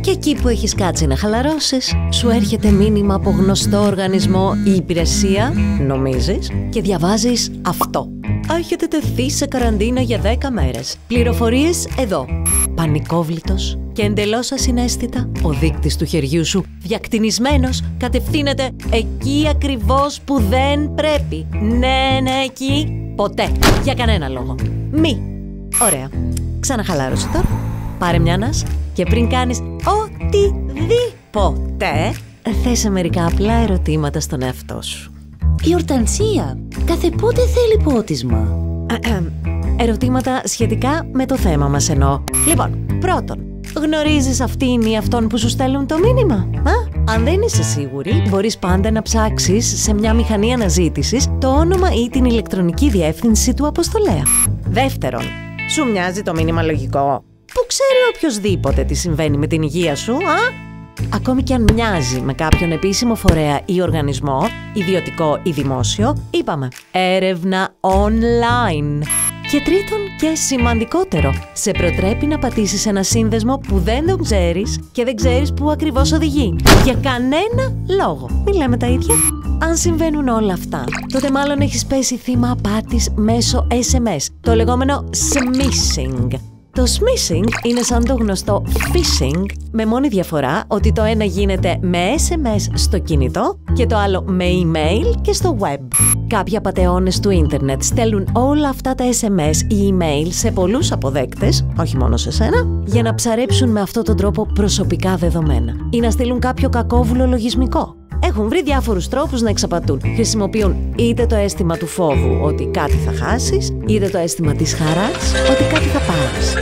Και εκεί που έχεις κάτσει να χαλαρώσεις, σου έρχεται μήνυμα από γνωστό οργανισμό ή υπηρεσία, νομίζεις, και διαβάζεις αυτό. Έχετε τεθεί σε καραντίνα για 10 μέρες. Πληροφορίες εδώ. Πανικόβλητος και εντελώς ασυναίσθητα, ο δείκτης του χεριού σου, διακτηνισμένος, κατευθύνεται εκεί ακριβώς που δεν πρέπει. Ναι, ναι, εκεί. Ποτέ. Για κανένα λόγο. Μη. Ωραία. Ξαναχαλάρωσε τώρα. Πάρε μια ανάσα και πριν κάνεις οτιδήποτε, θέσε μερικά απλά ερωτήματα στον εαυτό σου. Η ορτανσία κάθε πότε θέλει πότισμα. Ερωτήματα σχετικά με το θέμα μας εννοώ. Λοιπόν, πρώτον, γνωρίζεις αυτήν ή αυτόν που σου στέλνουν το μήνυμα; Α; Αν δεν είσαι σίγουρη, μπορείς πάντα να ψάξεις σε μια μηχανή αναζήτησης το όνομα ή την ηλεκτρονική διεύθυνση του αποστολέα. Δεύτερον, σου μοιάζει το μήνυμα λογικό; Που ξέρει οποιοδήποτε τι συμβαίνει με την υγεία σου, α; Ακόμη και αν μοιάζει με κάποιον επίσημο φορέα ή οργανισμό, ιδιωτικό ή δημόσιο, είπαμε έρευνα online. Και τρίτον και σημαντικότερο, σε προτρέπει να πατήσεις ένα σύνδεσμο που δεν τον ξέρεις και δεν ξέρεις που ακριβώς οδηγεί. Για κανένα λόγο. Μην λέμε τα ίδια. Αν συμβαίνουν όλα αυτά, τότε μάλλον έχεις πέσει θύμα απάτης μέσω SMS, το λεγόμενο smishing. Το smishing είναι σαν το γνωστό phishing, με μόνη διαφορά ότι το ένα γίνεται με SMS στο κινητό και το άλλο με email και στο web. Κάποιοι απαταιώνες του ίντερνετ στέλνουν όλα αυτά τα SMS ή email σε πολλούς αποδέκτες, όχι μόνο σε σένα, για να ψαρέψουν με αυτόν τον τρόπο προσωπικά δεδομένα ή να στείλουν κάποιο κακόβουλο λογισμικό. Έχουν βρει διάφορους τρόπους να εξαπατούν. Χρησιμοποιούν είτε το αίσθημα του φόβου ότι κάτι θα χάσεις, είτε το αίσθημα της χαράς ότι κάτι θα πάρεις.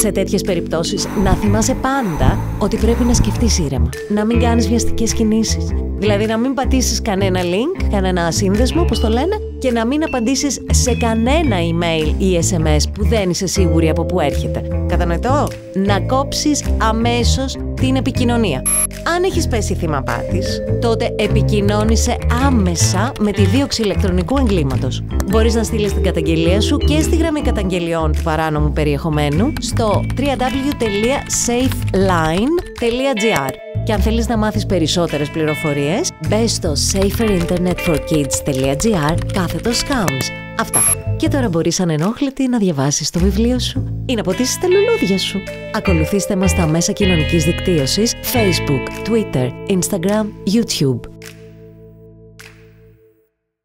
Σε τέτοιες περιπτώσεις να θυμάσαι πάντα ότι πρέπει να σκεφτείς ήρεμα, να μην κάνεις βιαστικές κινήσεις. Δηλαδή να μην πατήσεις κανένα link, κανένα σύνδεσμο, όπως το λένε, και να μην απαντήσεις σε κανένα email ή SMS που δεν είσαι σίγουρη από πού έρχεται. Κατανοητό; Να κόψεις αμέσως την επικοινωνία. Αν έχεις πέσει θύμα πάτης, τότε επικοινώνησε άμεσα με τη δίωξη ηλεκτρονικού εγκλήματος. Μπορείς να στείλεις την καταγγελία σου και στη γραμμή καταγγελιών του παράνομου περιεχομένου στο www.safeline.gr και αν θέλεις να μάθεις περισσότερες πληροφορίες, μπες στο saferinternetforkids.gr κάθετος scams. Αυτά. Και τώρα μπορείς ανενόχλητη να διαβάσεις το βιβλίο σου ή να ποτίσεις τα λουλούδια σου. Ακολουθήστε μας στα μέσα κοινωνικής δικτύωσης Facebook, Twitter, Instagram, YouTube.